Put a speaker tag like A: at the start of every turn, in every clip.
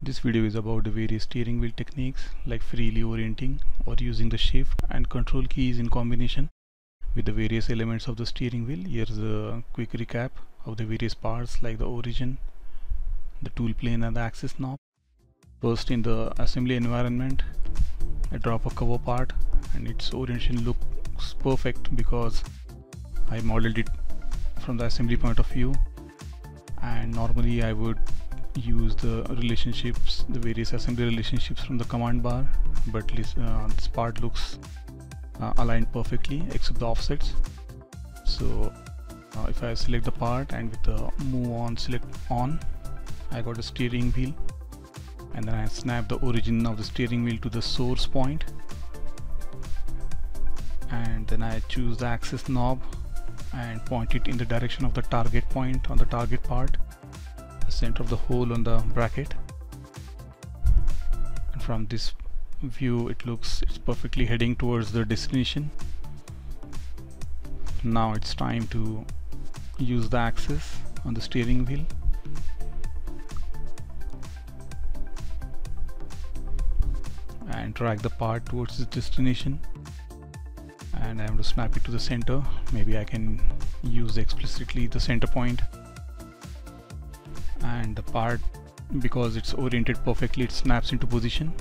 A: This video is about the various steering wheel techniques like freely orienting or using the shift and control keys in combination with the various elements of the steering wheel. Here's a quick recap of the various parts like the origin, the tool plane and the axis knob. First in the assembly environment, I drop a cover part and its orientation looks perfect because I modeled it from the assembly point of view and normally I would use the relationships the various assembly relationships from the command bar but uh, this part looks uh, aligned perfectly except the offsets. So uh, if I select the part and with the move on select on I got a steering wheel. And then I snap the origin of the steering wheel to the source point. And then I choose the axis knob and point it in the direction of the target point on the target part the center of the hole on the bracket. And from this view it looks it's perfectly heading towards the destination. Now it's time to use the axis on the steering wheel. And drag the part towards its destination. And I am to snap it to the center. Maybe I can use explicitly the center point and the part because it's oriented perfectly it snaps into position.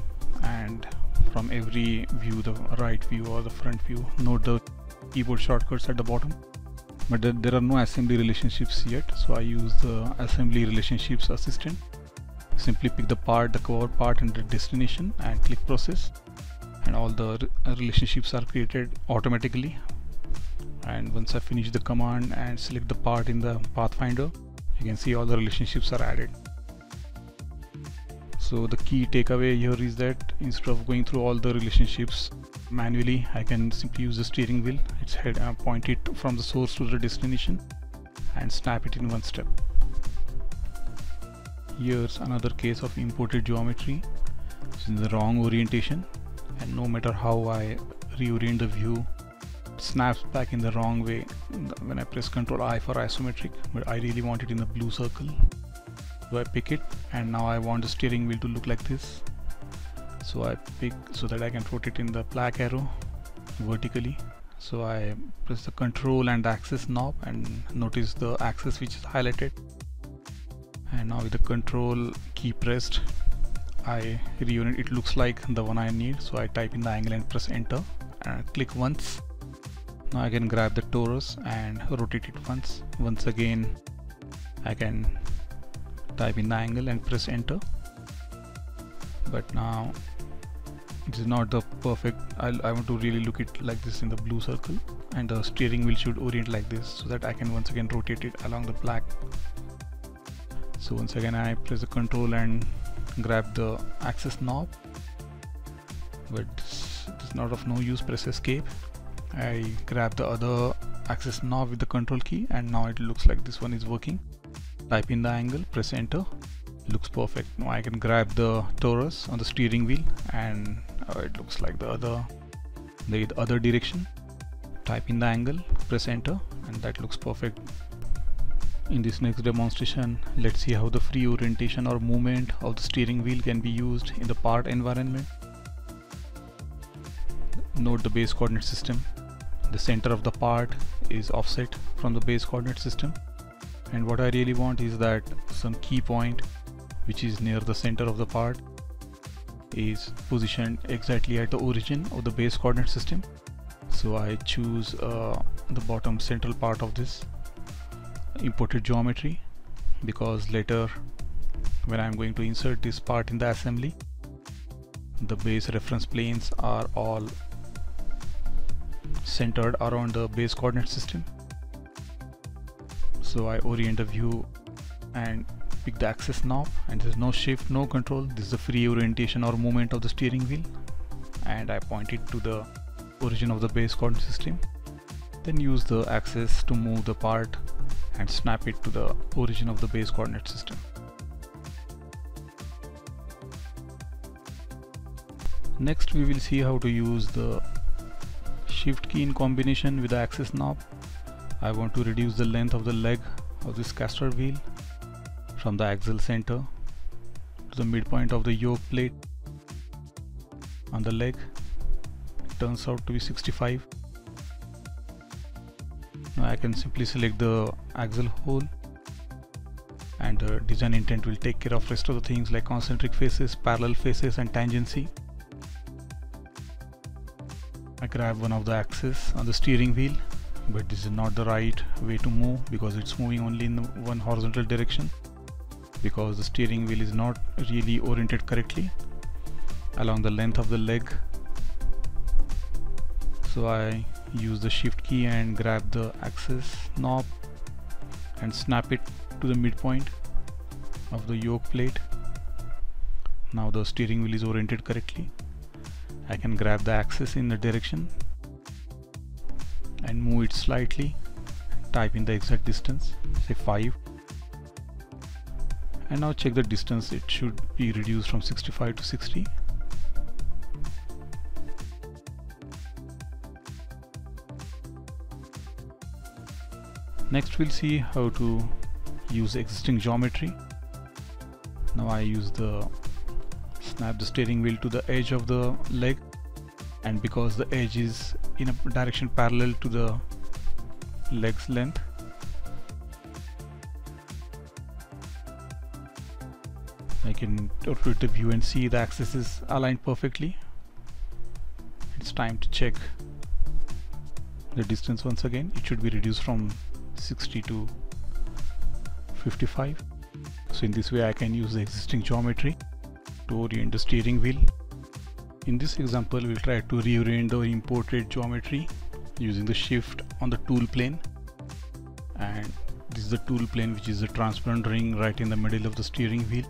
A: And from every view the right view or the front view note the keyboard shortcuts at the bottom. But there are no assembly relationships yet so I use the assembly relationships assistant. Simply pick the part the cover part and the destination and click process. And all the relationships are created automatically. And once I finish the command and select the part in the pathfinder you can see all the relationships are added. So the key takeaway here is that instead of going through all the relationships manually I can simply use the steering wheel its head uh, point it from the source to the destination and snap it in one step. Here's another case of imported geometry. Is in the wrong orientation and no matter how I reorient the view snaps back in the wrong way when I press Ctrl I for isometric but I really want it in the blue circle. So I pick it and now I want the steering wheel to look like this. So I pick so that I can rotate in the black arrow vertically. So I press the control and axis knob and notice the axis which is highlighted. And now with the control key pressed I reunit it looks like the one I need. So I type in the angle and press enter and click once now I can grab the torus and rotate it once. Once again I can type in the angle and press enter. But now it is not the perfect I'll, I want to really look it like this in the blue circle. And the steering wheel should orient like this so that I can once again rotate it along the black. So once again I press the control and grab the axis knob. But is not of no use. Press escape I grab the other axis knob with the control key and now it looks like this one is working. Type in the angle press enter. Looks perfect. Now I can grab the torus on the steering wheel and uh, it looks like the other the other direction. Type in the angle press enter and that looks perfect. In this next demonstration let's see how the free orientation or movement of the steering wheel can be used in the part environment note the base coordinate system. The center of the part is offset from the base coordinate system. And what I really want is that some key point which is near the center of the part is positioned exactly at the origin of the base coordinate system. So I choose uh, the bottom central part of this imported geometry because later when I'm going to insert this part in the assembly the base reference planes are all centered around the base coordinate system. So I orient the view and pick the axis knob and there's no shift no control. This is the free orientation or movement of the steering wheel. And I point it to the origin of the base coordinate system. Then use the axis to move the part and snap it to the origin of the base coordinate system. Next we will see how to use the shift key in combination with the axis knob. I want to reduce the length of the leg of this caster wheel from the axle center to the midpoint of the yoke plate on the leg. It turns out to be 65 now I can simply select the axle hole and the design intent will take care of rest of the things like concentric faces, parallel faces and tangency. I grab one of the axes on the steering wheel but this is not the right way to move because it's moving only in one horizontal direction because the steering wheel is not really oriented correctly along the length of the leg. So I use the shift key and grab the axis knob and snap it to the midpoint of the yoke plate. Now the steering wheel is oriented correctly I can grab the axis in the direction and move it slightly type in the exact distance say 5 and now check the distance. It should be reduced from 65 to 60 next we'll see how to use existing geometry. Now I use the snap the steering wheel to the edge of the leg. And because the edge is in a direction parallel to the leg's length. I can rotate the view and see the axis is aligned perfectly. It's time to check the distance once again. It should be reduced from 60 to 55 so in this way I can use the existing geometry to orient the steering wheel. In this example we'll try to reorient the imported geometry using the shift on the tool plane. And this is the tool plane which is a transparent ring right in the middle of the steering wheel.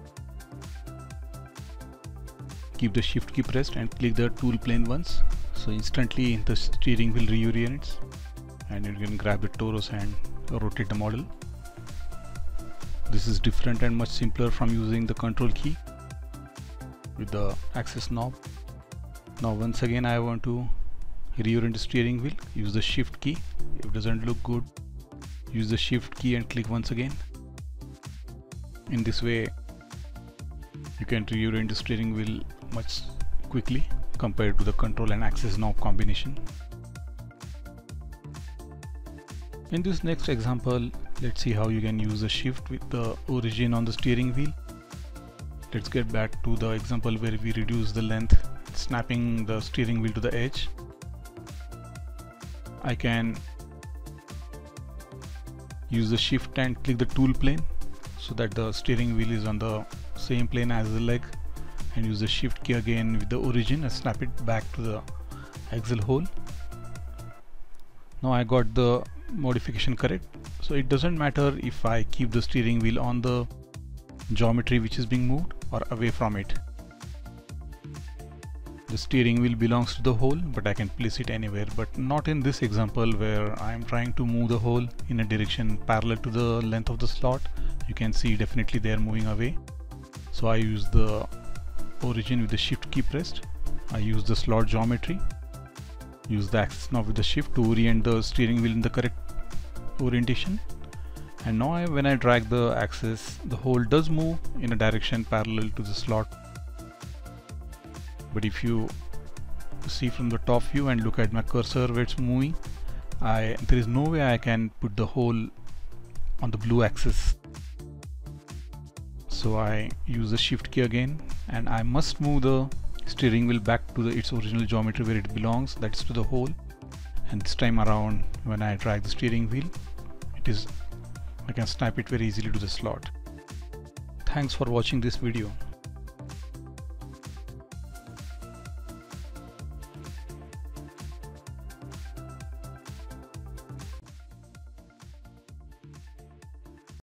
A: Keep the shift key pressed and click the tool plane once. So instantly the steering wheel reorients and you can grab the torus and rotate the model. This is different and much simpler from using the control key with the axis knob. Now once again I want to reorient the steering wheel, use the shift key. If it doesn't look good, use the shift key and click once again. In this way you can reorient the steering wheel much quickly compared to the control and axis knob combination. In this next example, let's see how you can use the shift with the origin on the steering wheel. Let's get back to the example where we reduce the length, snapping the steering wheel to the edge. I can use the shift and click the tool plane so that the steering wheel is on the same plane as the leg and use the shift key again with the origin and snap it back to the axle hole. Now I got the modification correct so it doesn't matter if I keep the steering wheel on the geometry which is being moved or away from it. The steering wheel belongs to the hole but I can place it anywhere but not in this example where I am trying to move the hole in a direction parallel to the length of the slot. You can see definitely they are moving away. So I use the origin with the shift key pressed. I use the slot geometry. Use the axis knob with the shift to orient the steering wheel in the correct orientation and now when I drag the axis the hole does move in a direction parallel to the slot. But if you see from the top view and look at my cursor where it's moving I there is no way I can put the hole on the blue axis. So I use the shift key again and I must move the steering wheel back to the, its original geometry where it belongs that is to the hole. And this time around when I drag the steering wheel it is I can snap it very easily to the slot. Thanks for watching this video.